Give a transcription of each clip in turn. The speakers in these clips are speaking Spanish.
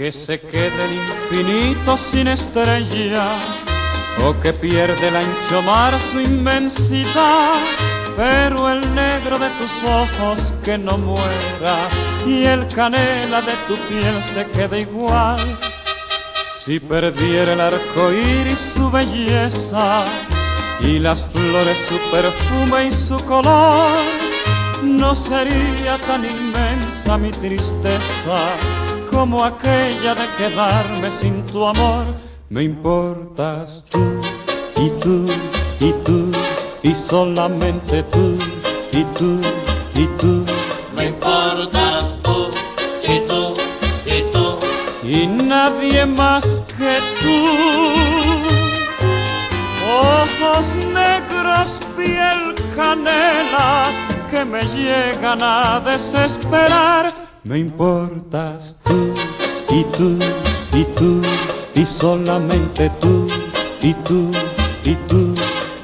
que se quede el infinito sin estrellas o que pierde el ancho mar su inmensidad, pero el negro de tus ojos que no muera y el canela de tu piel se quede igual. Si perdiera el arco iris su belleza y las flores su perfume y su color, no sería tan inmensa mi tristeza como aquella de quedarme sin tu amor. Me importas tú y tú y tú y solamente tú y tú y tú. Me importas tú y tú y tú y nadie más que tú. Ojos negros, piel canela que me llegan a desesperar. Me importas tú y tú y tú y solamente tú y tú y tú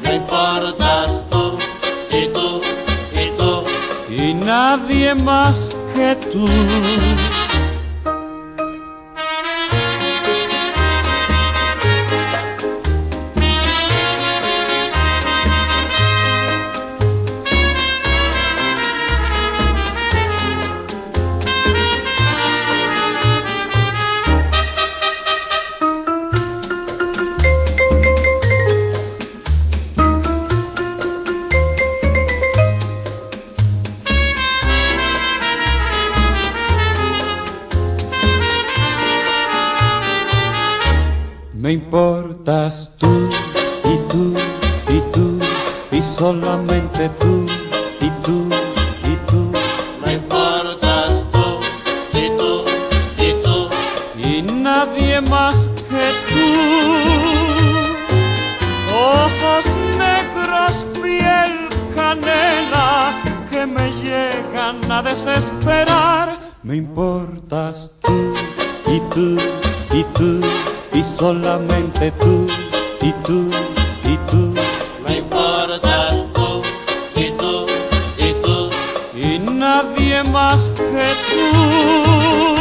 Me importas tú y tú y tú y nadie más que tú. Me importas tú y tú y tú y solamente tú y tú y tú Me importas tú y tú y tú y nadie más que tú. Ojos negros, piel canela que me llegan a desesperar. Me importas tú y tú y tú y solamente tú y tú y tú Me importas tú y tú y tú y nadie más que tú.